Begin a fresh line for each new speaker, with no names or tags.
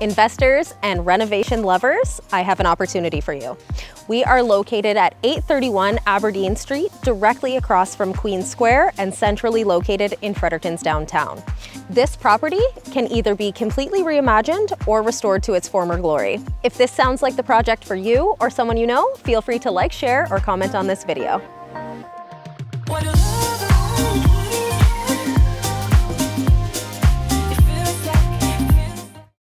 Investors and renovation lovers, I have an opportunity for you. We are located at 831 Aberdeen Street, directly across from Queen Square and centrally located in Fredericton's downtown. This property can either be completely reimagined or restored to its former glory. If this sounds like the project for you or someone you know, feel free to like, share, or comment on this video.